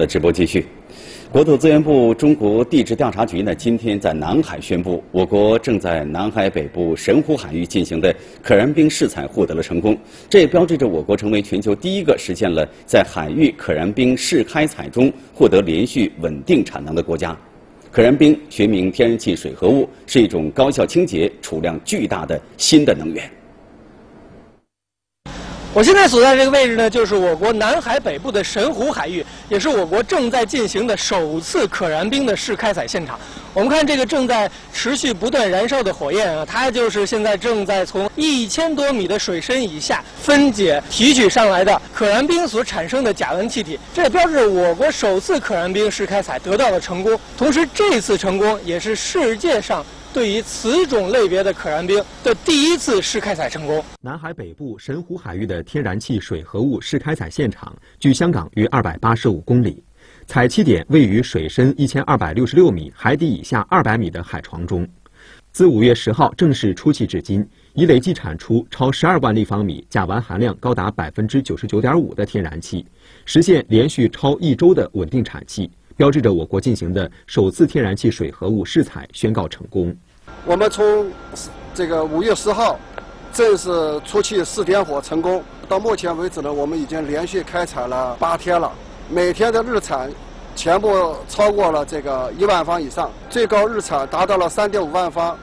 的直播继续。国土资源部中国地质调查局呢，今天在南海宣布，我国正在南海北部神湖海域进行的可燃冰试采获得了成功。这也标志着我国成为全球第一个实现了在海域可燃冰试开采中获得连续稳定产能的国家。可燃冰学名天然气水合物，是一种高效清洁、储量巨大的新的能源。我现在所在这个位置呢，就是我国南海北部的神湖海域，也是我国正在进行的首次可燃冰的试开采现场。我们看这个正在持续不断燃烧的火焰啊，它就是现在正在从一千多米的水深以下分解提取上来的可燃冰所产生的甲烷气体。这也标志着我国首次可燃冰试开采得到了成功。同时，这次成功也是世界上。对于此种类别的可燃冰的第一次试开采成功。南海北部神湖海域的天然气水合物试开采现场距香港约二百八十五公里，采气点位于水深一千二百六十六米、海底以下二百米的海床中。自五月十号正式出气至今，已累计产出超十二万立方米、甲烷含量高达百分之九十九点五的天然气，实现连续超一周的稳定产气。标志着我国进行的首次天然气水合物试采宣告成功。我们从这个五月十号正式出气试点火成功，到目前为止呢，我们已经连续开采了八天了，每天的日产全部超过了这个一万方以上，最高日产达到了三点五万方，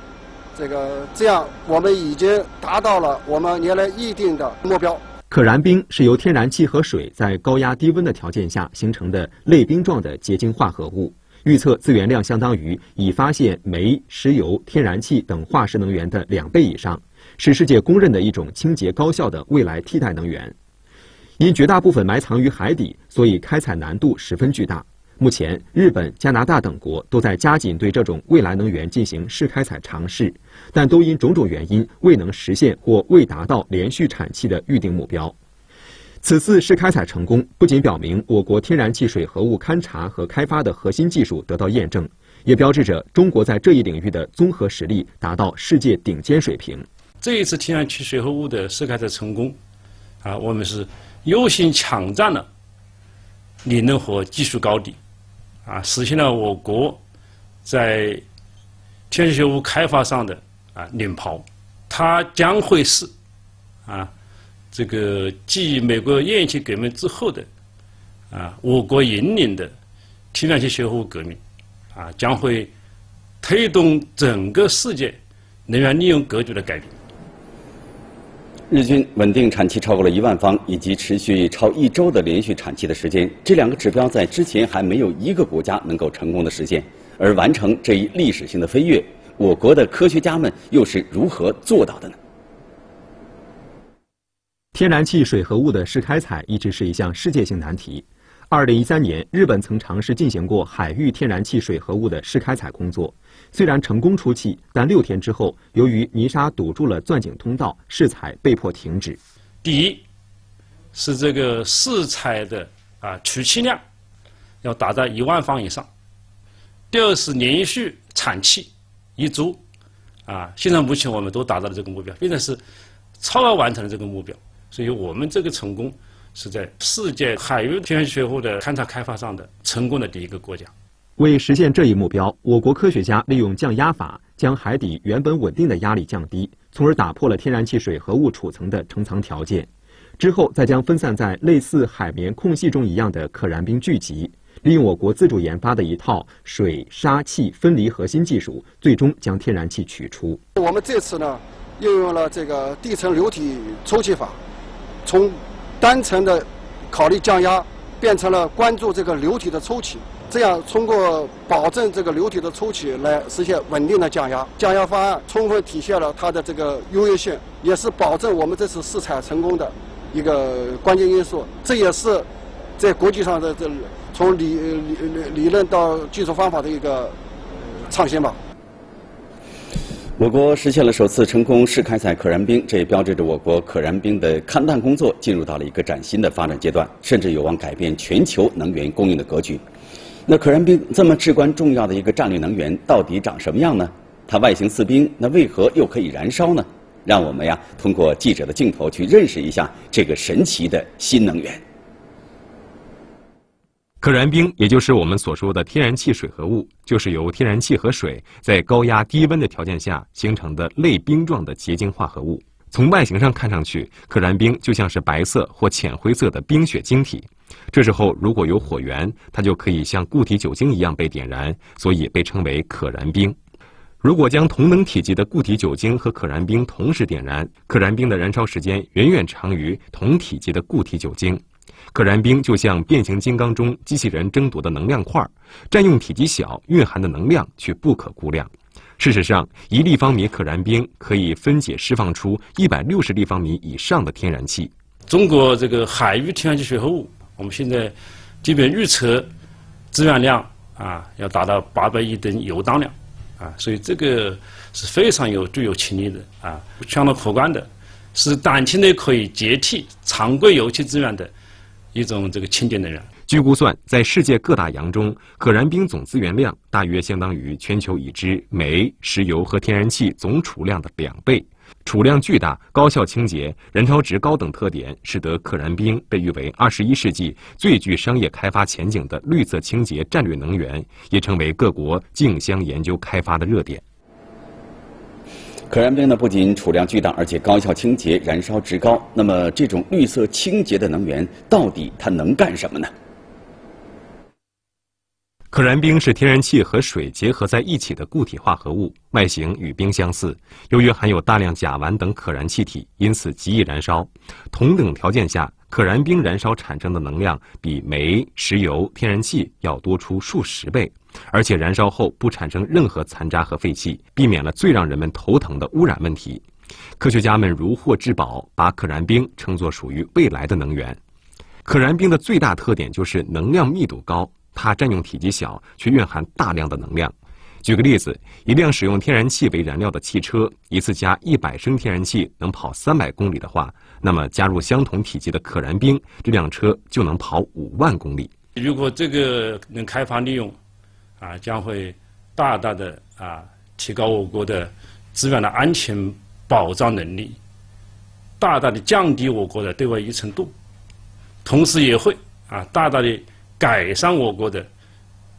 这个这样我们已经达到了我们原来预定的目标。可燃冰是由天然气和水在高压低温的条件下形成的类冰状的结晶化合物，预测资源量相当于已发现煤、石油、天然气等化石能源的两倍以上，是世界公认的一种清洁高效的未来替代能源。因绝大部分埋藏于海底，所以开采难度十分巨大。目前，日本、加拿大等国都在加紧对这种未来能源进行试开采尝试，但都因种种原因未能实现或未达到连续产气的预定目标。此次试开采成功，不仅表明我国天然气水合物勘查和开发的核心技术得到验证，也标志着中国在这一领域的综合实力达到世界顶尖水平。这一次天然气水合物的试开采成功，啊，我们是优先抢占了理论和技术高地。啊，实现了我国在天然气学物开发上的啊领跑，它将会是啊这个继美国页岩气革命之后的啊我国引领的天然气学物革命，啊将会推动整个世界能源利用格局的改变。日均稳定产气超过了一万方，以及持续超一周的连续产气的时间，这两个指标在之前还没有一个国家能够成功的实现。而完成这一历史性的飞跃，我国的科学家们又是如何做到的呢？天然气水合物的试开采一直是一项世界性难题。二零一三年，日本曾尝试进行过海域天然气水合物的试开采工作。虽然成功出气，但六天之后，由于泥沙堵住了钻井通道，试采被迫停止。第一，是这个试采的啊取气量要达到一万方以上；第二是连续产气一周，啊，现在目前我们都达到了这个目标，并且是超额完成了这个目标。所以我们这个成功是在世界海域天然气水的勘察开发上的成功的第一个国家。为实现这一目标，我国科学家利用降压法，将海底原本稳定的压力降低，从而打破了天然气水合物储层的成藏条件。之后，再将分散在类似海绵空隙中一样的可燃冰聚集，利用我国自主研发的一套水沙气分离核心技术，最终将天然气取出。我们这次呢，应用了这个地层流体抽气法，从单纯的考虑降压，变成了关注这个流体的抽起。这样通过保证这个流体的抽起来实现稳定的降压，降压方案充分体现了它的这个优越性，也是保证我们这次试采成功的一个关键因素。这也是在国际上的这从理理理论到技术方法的一个创新吧。我国实现了首次成功试开采可燃冰，这也标志着我国可燃冰的勘探工作进入到了一个崭新的发展阶段，甚至有望改变全球能源供应的格局。那可燃冰这么至关重要的一个战略能源，到底长什么样呢？它外形似冰，那为何又可以燃烧呢？让我们呀，通过记者的镜头去认识一下这个神奇的新能源。可燃冰，也就是我们所说的天然气水合物，就是由天然气和水在高压低温的条件下形成的类冰状的结晶化合物。从外形上看上去，可燃冰就像是白色或浅灰色的冰雪晶体。这时候如果有火源，它就可以像固体酒精一样被点燃，所以被称为可燃冰。如果将同等体积的固体酒精和可燃冰同时点燃，可燃冰的燃烧时间远远长于同体积的固体酒精。可燃冰就像变形金刚中机器人争夺的能量块，占用体积小，蕴含的能量却不可估量。事实上，一立方米可燃冰可以分解释放出一百六十立方米以上的天然气。中国这个海域天然气水合物，我们现在基本预测资源量啊，要达到八百亿吨油当量啊，所以这个是非常有具有潜力的啊，相当可观的，是短期内可以接替常规油气资源的。一种这个清洁能源。据估算，在世界各大洋中，可燃冰总资源量大约相当于全球已知煤、石油和天然气总储量的两倍。储量巨大、高效清洁、燃烧值高等特点，使得可燃冰被誉为二十一世纪最具商业开发前景的绿色清洁战略能源，也成为各国竞相研究开发的热点。可燃冰呢，不仅储量巨大，而且高效清洁，燃烧值高。那么，这种绿色清洁的能源到底它能干什么呢？可燃冰是天然气和水结合在一起的固体化合物，外形与冰相似。由于含有大量甲烷等可燃气体，因此极易燃烧。同等条件下，可燃冰燃烧产生的能量比煤、石油、天然气要多出数十倍。而且燃烧后不产生任何残渣和废气，避免了最让人们头疼的污染问题。科学家们如获至宝，把可燃冰称作属于未来的能源。可燃冰的最大特点就是能量密度高，它占用体积小，却蕴含大量的能量。举个例子，一辆使用天然气为燃料的汽车，一次加一百升天然气能跑三百公里的话，那么加入相同体积的可燃冰，这辆车就能跑五万公里。如果这个能开发利用，啊，将会大大的啊提高我国的资源的安全保障能力，大大的降低我国的对外依存度，同时也会啊大大的改善我国的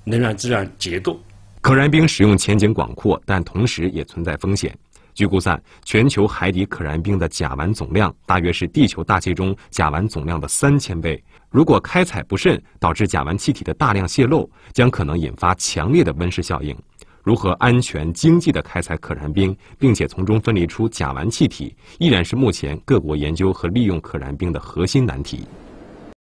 能源资源结构。可燃冰使用前景广阔，但同时也存在风险。据估算，全球海底可燃冰的甲烷总量大约是地球大气中甲烷总量的三千倍。如果开采不慎，导致甲烷气体的大量泄漏，将可能引发强烈的温室效应。如何安全经济的开采可燃冰，并且从中分离出甲烷气体，依然是目前各国研究和利用可燃冰的核心难题。